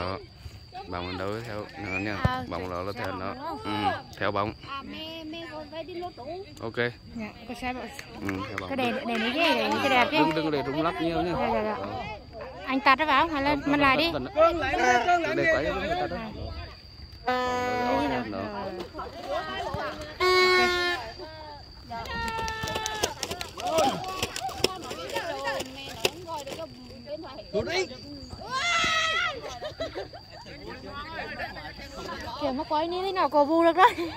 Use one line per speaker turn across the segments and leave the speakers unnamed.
đó. Bóng lên đâu theo nó nha
À,
bóng đó là theo nó. ừ, theo bóng.
À đi
ok.
Dạ
ừ, theo bóng.
Cái đèn đèn đèn cái đẹp chứ
đừng đừng để rung lắc nhiều nha.
Dạ, dạ, dạ. Anh tạt nó vào hay là mình lại đi.
nó,
để quay người ta đó. Đó, đó, đó.
Mẹ nó không gọi được cái điện thoại.
Tụi đi.
Kiểu nó quay như thế nào cổ vu được đấy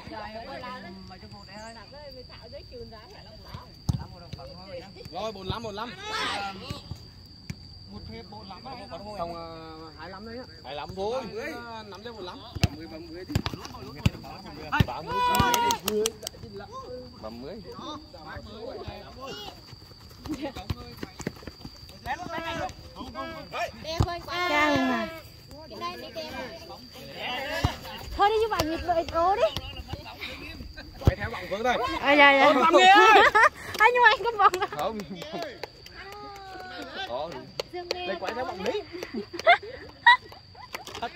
Rồi 45 45. Một hiệp 45 á. Xong uh, 25 đấy á. 25 thôi. Ờ, Nắm cho 45. 30 30 đi. 30 đi.
bấm mới
Đè khoan qua.
Chang mà thôi đi giúp bạn nhịp đợi cố đi.
Quay theo bằng Phương đây.
à dạ dạ
Ôi, ơi!
anh nhưng mà anh có vòng
không.
Đây quay theo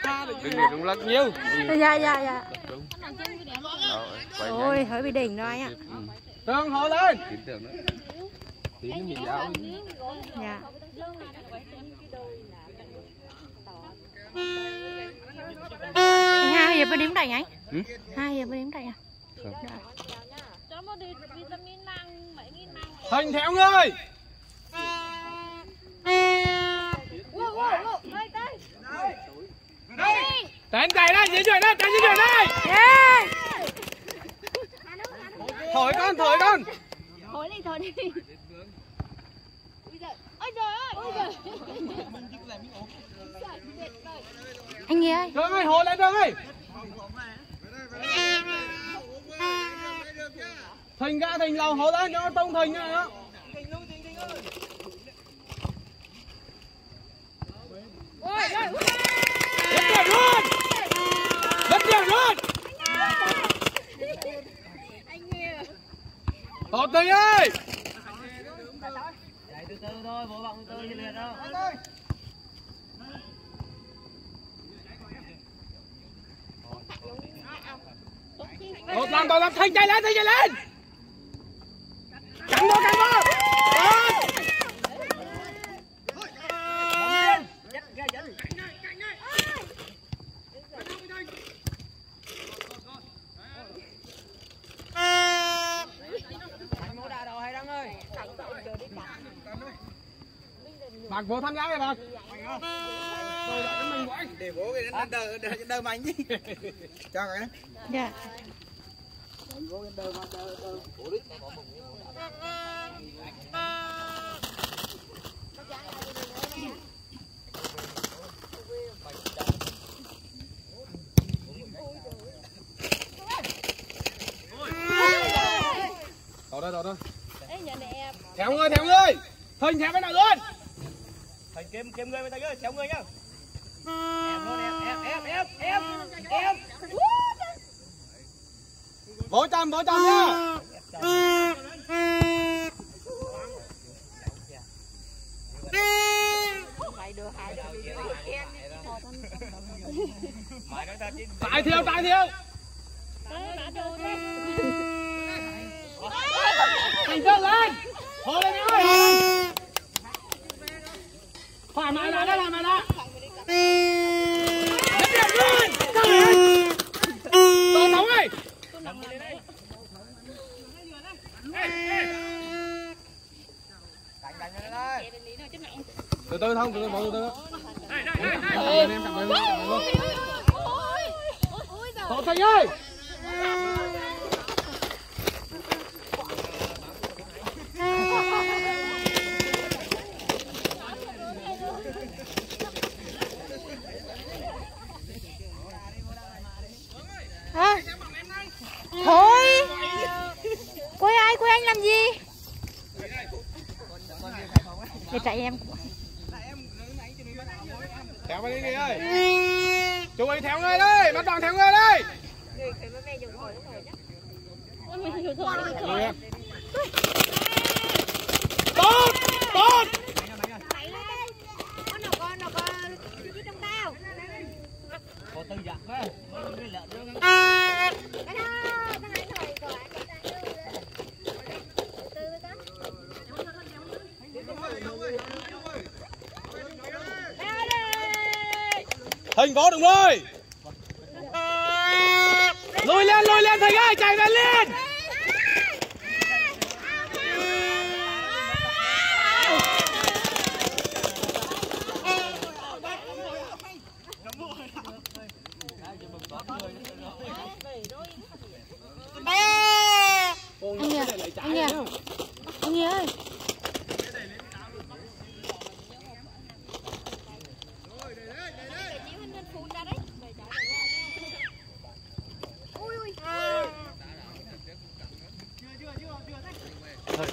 ra được
đừng để rung lắc nhiều.
Dạ dạ dạ. Ôi hơi bị đỉnh rồi anh ạ.
Ừ,
Tương hồ lên.
tin tưởng nữa tí nó bị giáo
dạ Anh hai giờ mới đếm đẩy anh
Ừ?
hai giờ mới đếm đẩy à
Không.
Dạ.
Cho nó đi vitamin mấy nghìn.
Thành theo.
Đây, đây.
Tên chạy đây, di chuyển đây, tên di chuyển đây.
yeah.
Thổi con, thổi con.
Thôi đi, thôi đi. Ôi giời, ôi trời ơi, ôi trời.
Anh nghe ơi
Tương ơi, hồ lên Tương ơi. Thành ra thành lầu hồ lên cho nó tung thành nữa. Rất điểm luôn. Rất điểm luôn. Tốt tình ơi. Một lần tốt lắm, Thành chạy lên, Thành chạy lên. Cắn vô, cắn vô. Tốt. Bạc vô tham gia kìa bạc.
Để bố cái đến đờ đờ đờ mạnh cho cái
dạ
Đó đây, đó đây.
Ê, nhà này em.
Theo người, theo người. Thành theo bên nào luôn.
thầy kiếm kiếm người với thầy ơi chéo người nhá em luôn em em em em em em
Vỗ chăm, vỗ chăm nha. Tại thiêu, tại thiêu. Thành chân lên. Hồ lên em ơi. Thoải mái đã, đã, thoải mái đã. Rất điểm luôn. Tổ thống ơi từ không từ từ mọi từ từ. Em em cầm Tổ ơi!
À. thôi! Quay ai? Quay anh làm gì? Để chạy em
theo bên đi ơi. Chú ý theo người đây bắt đoàn theo người đây tốt tốt anh có đúng rồi. Lùi lên, lùi lên thầy ơi, chạy về lên.
anh nhỉ anh nhỉ anh nhỉ ơi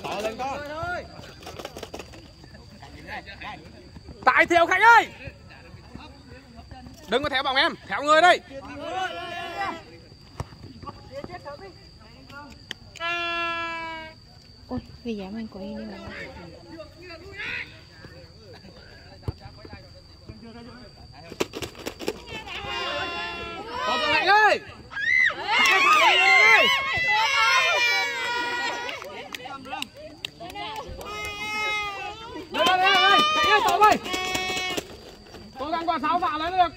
Tỏ lên con. Tại theo Khánh ơi. Đừng có theo bọn em, theo người đây.
ôi vì giảm anh của em đi mà
Còn tụi Khánh ơi. Khánh ơi, thả lên đây. Đây, đây, đây, đây. Khánh ơi, tụi ơi. Cố gắng quả sáu phả lên được.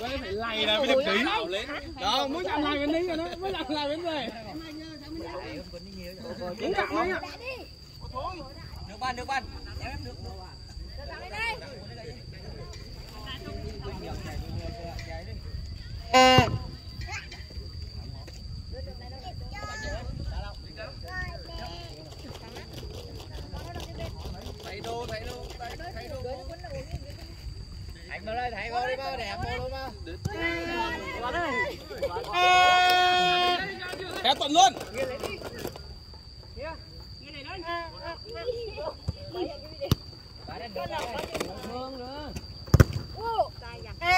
Đây phải lầy là mới được tí. Đó, mới chạm lại bên đấy rồi đó, mới làm lại bên này. Cũng chạm đấy ạ.
Nước ban, nước ban đây vào đây, thạnh vào đi ba, đẹp vô luôn ba
Tuần luôn.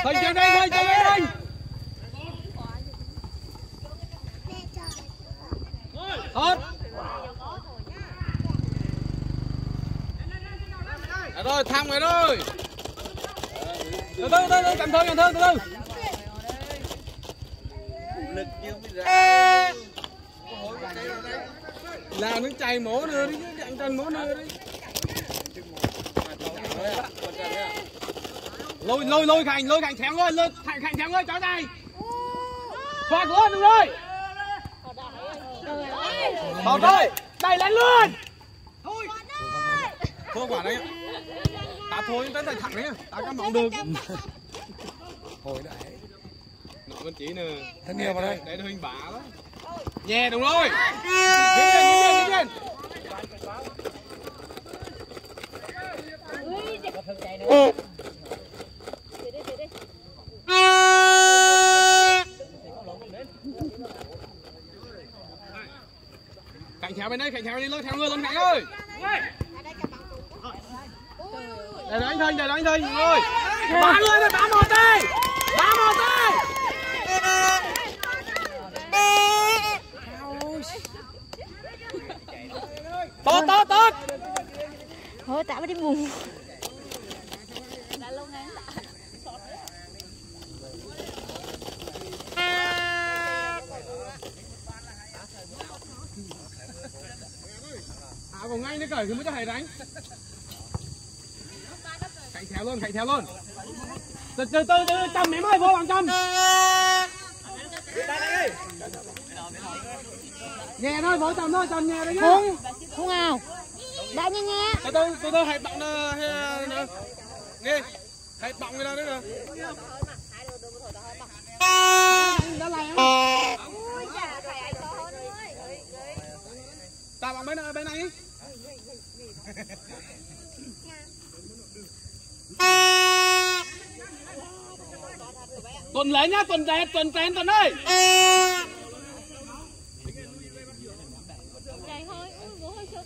Thôi chơi đây, thôi chơi đây. Hết. Được rồi, thăm rồi rồi. Từ từ, từ từ, cầm thương, cầm thương, từ từ. Làm nước chảy mổ nữa đi chứ, dặn chân mổ nữa đi. Lôi, lôi, lôi Khánh, lôi Khánh, thèm ơi, lôi, Khánh, Khánh, thèm ơi, cháu này. Thoát luôn, đúng rồi. Bảo thôi, đẩy lên luôn. Thôi. Thôi quả đấy. Ta thôi, tới thằng thẳng đấy. Ta cắm mỏng được. Thôi đấy. Nó con chỉ nè. Thân nhiều vào đây. Để hình bả đó. Nhẹ đúng rồi. Dính lên, dính lên, dính lên. Khánh theo bên đây, cạnh theo bên đây, lôi theo người luôn Khánh ơi. Để đó anh Thanh, để đó anh Thanh, rồi. Ba người rồi, ba một đi. Ba một đi. Tốt, tốt, tốt.
thôi tao mới đi buồn
À còn ngay nó cởi thì mới cho thầy đánh. Khánh theo luôn, Khánh theo luôn. Từ từ từ từ chầm mém ơi, vô làm chầm. Nhẹ thôi, vô chầm thôi, chầm nhẹ đấy nhá.
không không nào đã nha nha
Từ từ từ từ hãy bọng hay nè. Nghe. Hãy bọng người ta đấy nè. Đã lại không? Ta bọng bên này, bên này. Tuần lấy nhá, tuần rét, tuần rén, tuần ơi.
Chạy thôi, ui, bố hơi sướng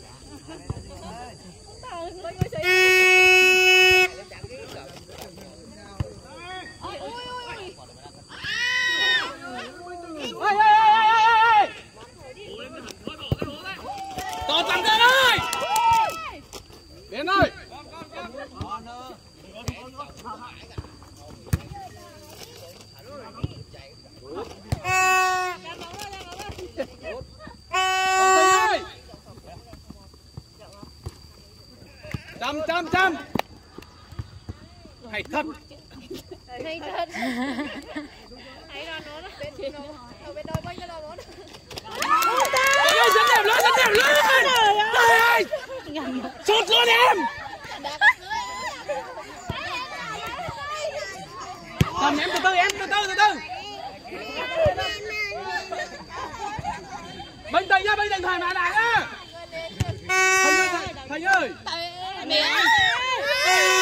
Không tao, mọi người sẽ Ôi, ôi, ôi, ôi
Ê, ê, ê, ê, ê, ê. trăm trăm hay thật
Hay thật. Hay rồi nó đó. Ở bên đôi bao nhiêu là bốn.
Thầy ơi dẫn điểm lên dẫn điểm lên Thầy ơi sút luôn em Cầm em từ từ em từ từ từ từ. Bình tĩnh nhá bình tĩnh thoải mái đã nhá. Thầy ơi thầy, Mì Gõ
Để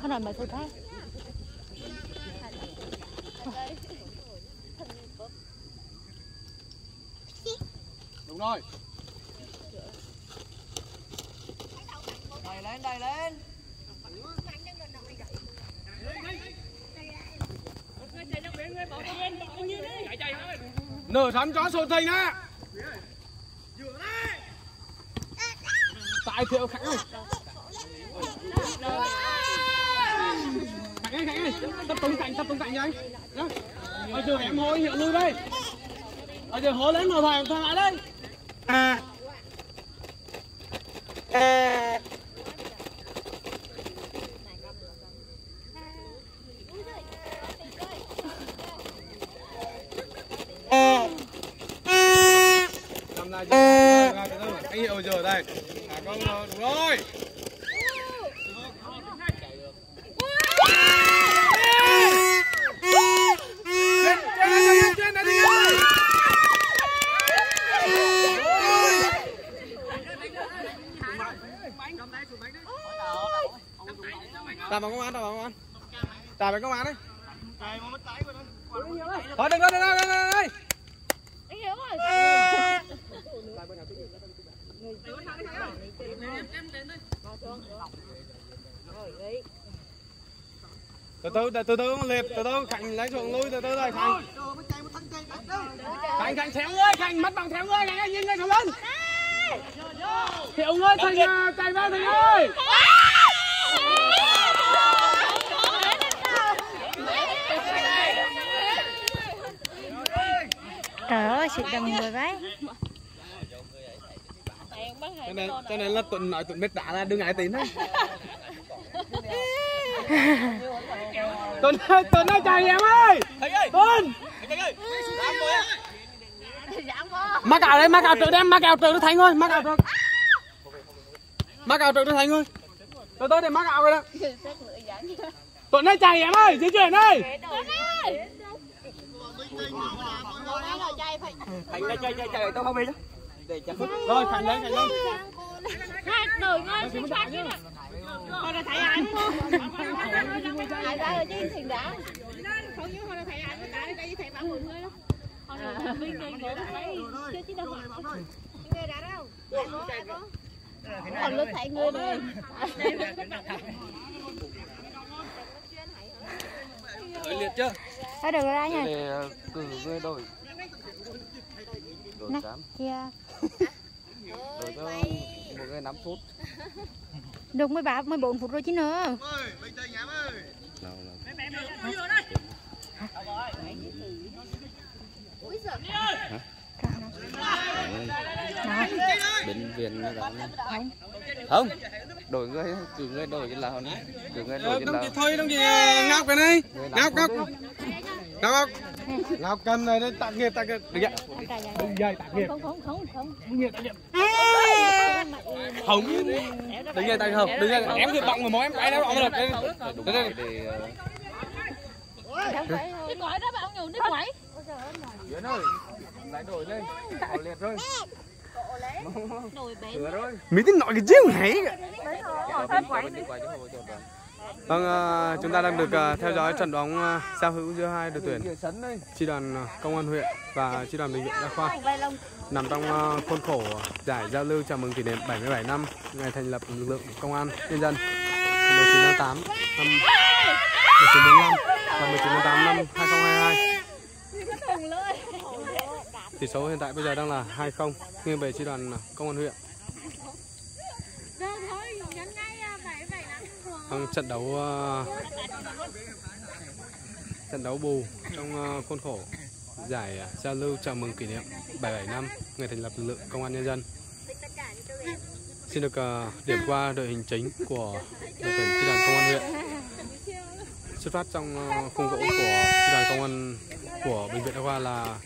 Không nói mấy phút thôi.
Đúng lên Nửa thắn cho sổ thầy á Tại thiệu, khánh ơi. Khánh ơi Khánh ơi. Tập tung cạnh tập tung cạnh cho anh. Nhá. Ở giờ em hối hiệu lui đây. Ở giờ hố lên nửa thằng thằng lại đây anh nay chưa hiệu giờ đây. À con ờ, đúng rồi trên trên trên trên đi ơi Tạm vào công an, tạm vào công an. Tạm vào công an đấy. Thôi đừng có, đừng có, đừng có, đừng có.
Anh hiểu rồi
từ từ từ từ từ liệt từ từ khánh lấy xuống lui từ từ rồi khánh. Khánh khánh theo ngươi khánh mất bằng theo ngươi khánh ơi, nhìn ngươi không lên hiệu ngươi thành à, chạy vào thành ơi.
Trời ơi, sự đầm người vậy.
cho nên cho nên là tuần nói tuần biết đá là đừng ngại tín đấy tuần ơi tuần ơi chạy em ơi.
Thầy ơi.
Tuần
thầy ơi. Làm rồi á
mắc ảo đây mắc ảo tự đem mắc ảo tự nó thành thôi mắc ảo tự. Mắc ảo tự nó thành thôi. Từ từ để mắc ảo rồi đó. Tuần ơi chạy em ơi di chuyển đây
thầy ơi chơi chơi chơi tôi không đi đó để cho
rồi khánh lên khánh lên.
Hai đời Hồi là thầy ảnh luôn. Thầy ra rồi chứ thầy đã. Không như hồi là thầy ảnh đã đây thầy bảo mượn ngươi đó. Hồi là này ngủ thấy chứ chứ đâu phải. Ngươi đã đâu? Còn lúc thầy ngươi đây.
Rồi liệt chưa
Thôi được rồi nha.
để cử người đổi đổi
Nè,
tám
chia.
đổi cho một người năm phút
Được 13, 14 phút rồi chứ nữa.
nào nào bệnh viện nó đó không đổi người cử người đổi cho lào nữa cử người đổi cho lào.
Thôi đồng chí ờ, ngọc cái này. Ngọc ngọc. ngọc ngọc. Cầm này đây tạc nghiệp tạc nghiệp. Được
vậy.
dây tạc nghiệp
Không không không. Không.
nghiệp tạc nghiệp không đừng dây tạc không. Đừng dây em thì bọng rồi mỗi em. Cái đó bọng rồi
đúng
đây.
Cái cõi đó bạn nhiều nước quẩy.
Yến ơi. Lại đổi lên. Họ liệt rồi
Nồi bé.
Rồi mỹ tính nói cái chiêu này.
Cho
Vâng, ờ, chúng ta đang được ờ, theo dõi trận bóng ờ, giao hữu giữa hai đội tuyển chi đoàn công an huyện và chi đoàn bệnh viện đa khoa nằm trong khuôn khổ giải giao lưu chào mừng kỷ niệm 77 năm ngày thành lập lực lượng công an nhân dân 19 tháng 8 năm 1945 và 19 tháng 8 năm 2022. Tỷ số hiện tại bây giờ đang là 2-0 nghiêng về chi đoàn công an huyện. Trong trận đấu ờ, trận đấu bù trong ờ, khuôn khổ giải ờ, giao lưu chào mừng kỷ niệm 77 năm ngày thành lập lực lượng công an nhân dân. Xin được điểm qua đội hình chính của đội tuyển chi đoàn công an huyện. Xuất phát trong khung gỗ của chi đoàn công an của bệnh viện đa khoa là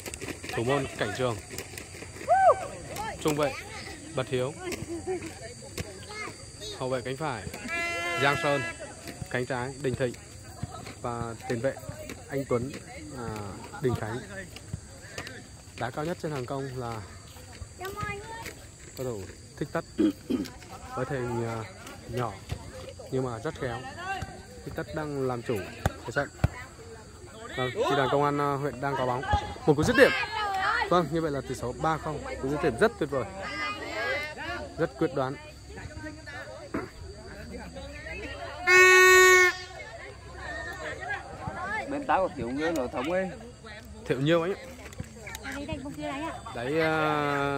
thủ môn cảnh trường, trung vệ bật hiếu, hậu vệ cánh phải Giang Sơn, cánh trái Đình Thịnh và tiền vệ anh Tuấn à, Đình Khánh. Đá cao nhất trên hàng công là cầu thủ thích tất với thể hình à, nhỏ nhưng mà rất khéo. Thích tất đang làm chủ thế trận. Vâng, chi đoàn công an à, huyện đang có bóng. Một cú dứt điểm. Vâng, như vậy là tỷ số 3-0. Cú dứt điểm rất tuyệt vời. Rất quyết đoán.
Bên táo có thiếu người nó thống ấy.
Thiệu nhiều ấy.
Đấy ạ.
Đấy à,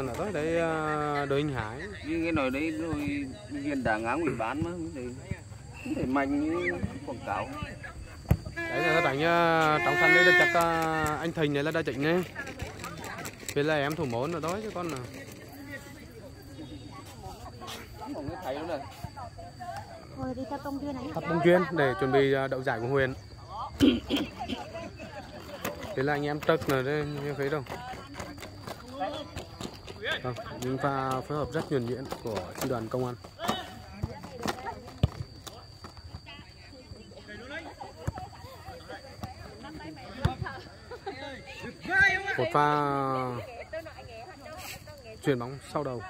là đó đấy à, đội hình Hải.
như cái nồi đấy rồi viên đảng áng ủy bán mà không thể mạnh như quảng cáo.
Đấy là đánh uh, trong sân đây là chắc anh Thình này là đa chỉnh này vì là em thủ môn rồi đó chứ con
đi tập bóng
chuyên để chuẩn bị đậu giải của Huyền thế là anh em tật là đây như thấy đâu? Vâng, những pha phối hợp rất nhuần nhuyễn của chi đoàn công an. Một pha chuyền bóng sau đầu.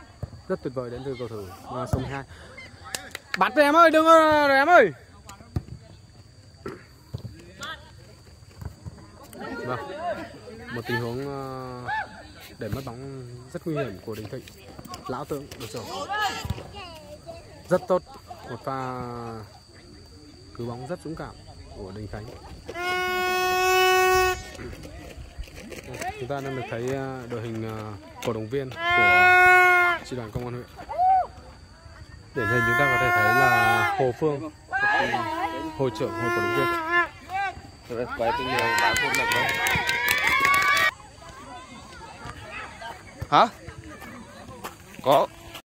Rất tuyệt vời đến từ cầu thủ sông hai. 12 bắt em ơi đừng rồi em ơi vâng một tình huống ờ, để mất bóng rất nguy hiểm của đình thịnh. Lão tượng được rồi rất tốt. Một pha cứu bóng rất dũng cảm của đình khánh. Chúng ta đang được thấy ờ, đội hình ờ, cổ động viên của tri đoàn công an huyện. Điển hình chúng ta có thể thấy là hồ phương hội trưởng hội cổ động viên.
Rồi quay